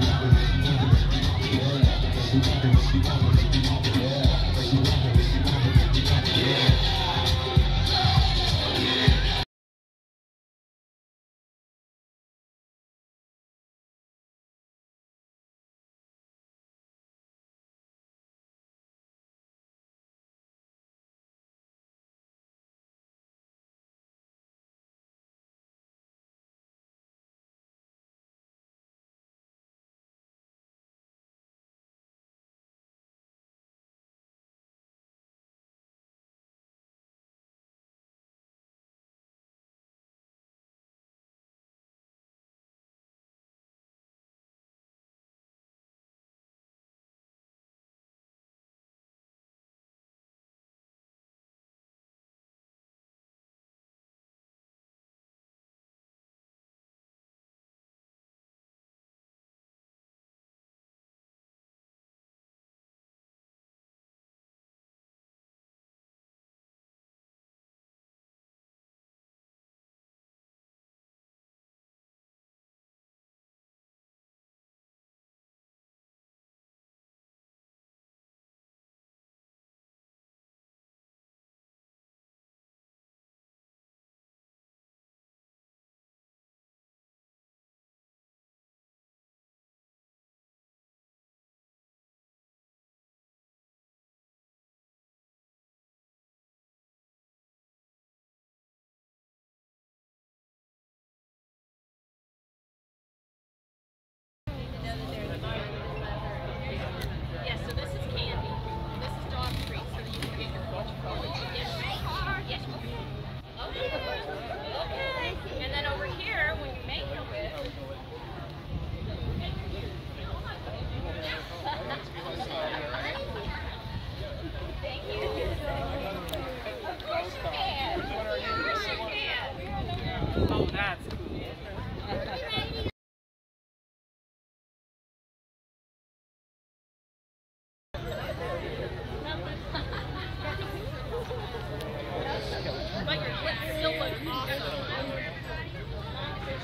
Thank you.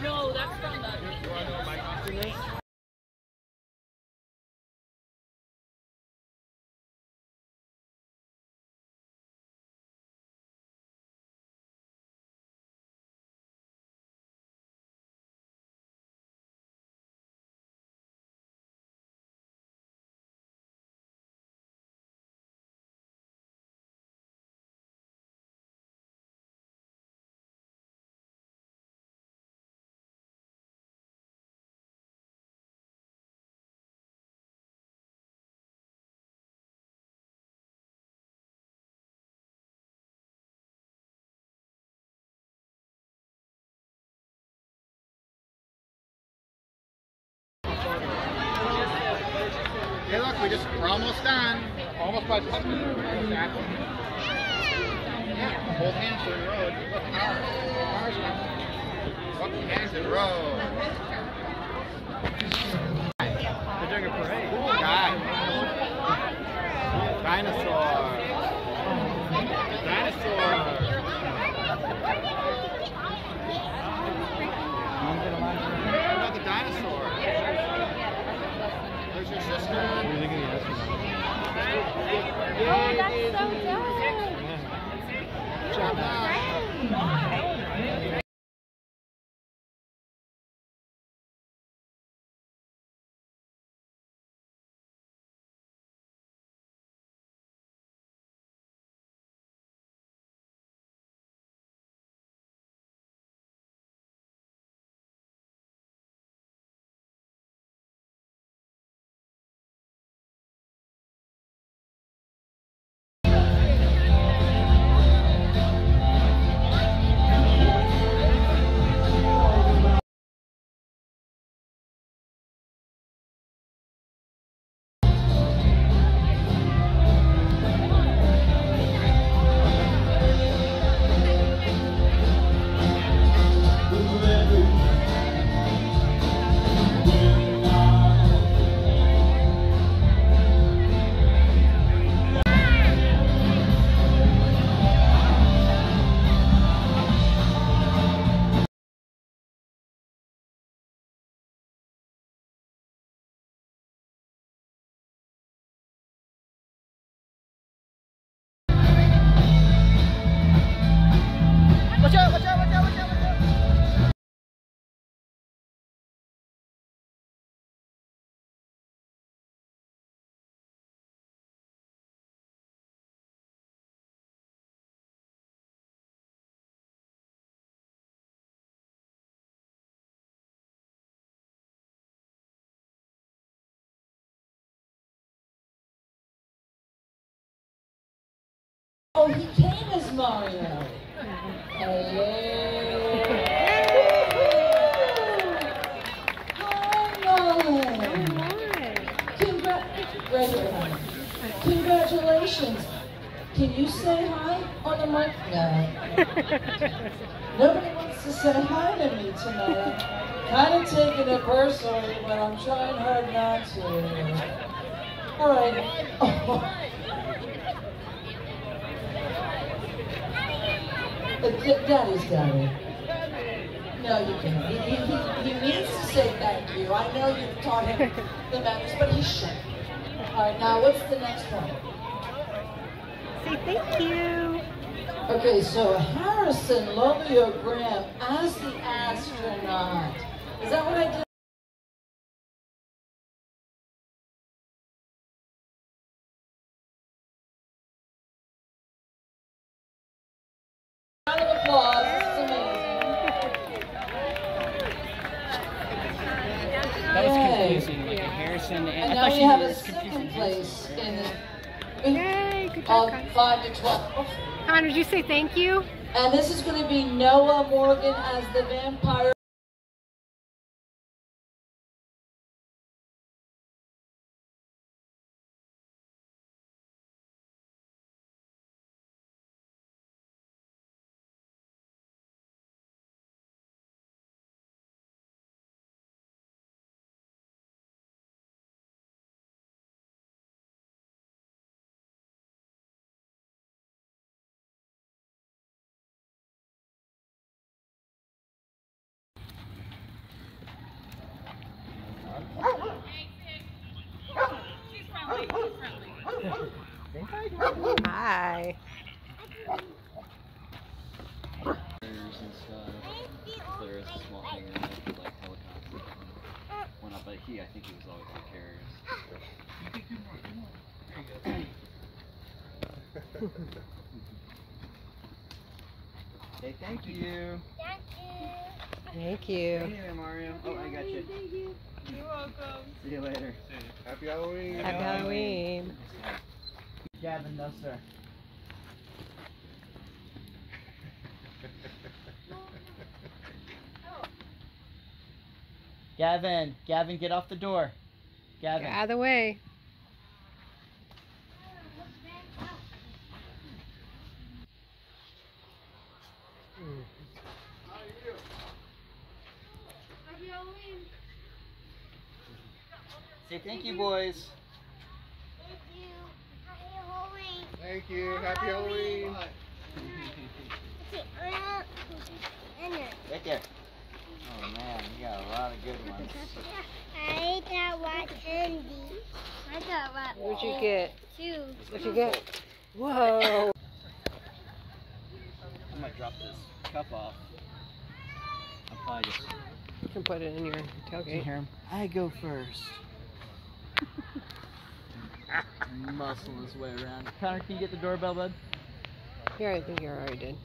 No, that's from the. We just we're almost done. Almost by Yeah, hold hands to the road. Look, cars. Cars Look, hands to the road. They're doing a parade. Cool guy. Dinosaur. Oh, he came as Mario. Hey. Hi, Nolan. Congra- right here, honey. Congratulations. Can you say hi on the mic? No. Nobody wants to say hi to me tonight. Kind of taking it personally, but I'm trying hard not to. All right. Uh, D- Daddy's daddy. No, you can't. He, he, he, needs to say thank you. I know you've taught him the manners, but he should. All right, now what's the next one? Say thank you. Okay, so Harrison Lovio Graham as the astronaut. Is that what I did? Like and, And now we she have a confusing. second place in the Yay, good job, of Connor. five to twelve. Connor, did you say thank you? And this is going to be Noah Morgan as the vampire. Up, but he, I think he was always on carriers. Say thank you. Thank you. Anyway, Mario. Oh, I got you. You're welcome. See you later. Happy Halloween. Happy Halloween. Gavin, no sir. Gavin, Gavin, get off the door. Gavin. Get out of the way. Say thank you, boys. Thank you. Happy Halloween. Thank you. Happy Halloween. Right there. Oh man, you got a lot of good ones. I got what candy. I got what. What'd you get? Two. What'd you get? Whoa. I might drop this cup off. I'll probably just You can put it in your tailgate. hear him. I go first. Muscle his way around. Connor, can you get the doorbell, bud? Here, I think you already did.